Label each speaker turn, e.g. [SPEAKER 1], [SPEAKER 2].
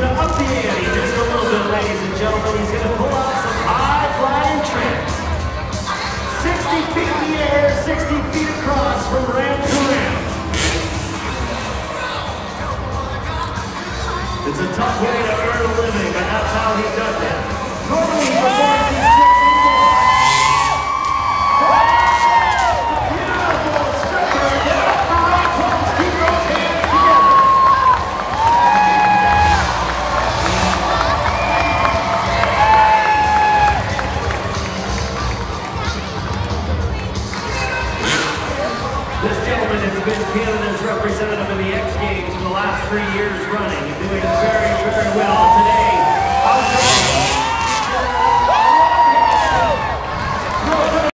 [SPEAKER 1] To up the ante just a little bit, ladies and gentlemen. He's to pull out some high-flying tricks. 60 feet in the air, 60 feet across from ram to ram. It's a tough way to earn a living. This gentleman has been Canada's representative in the X Games for the last three years running, doing very, very well.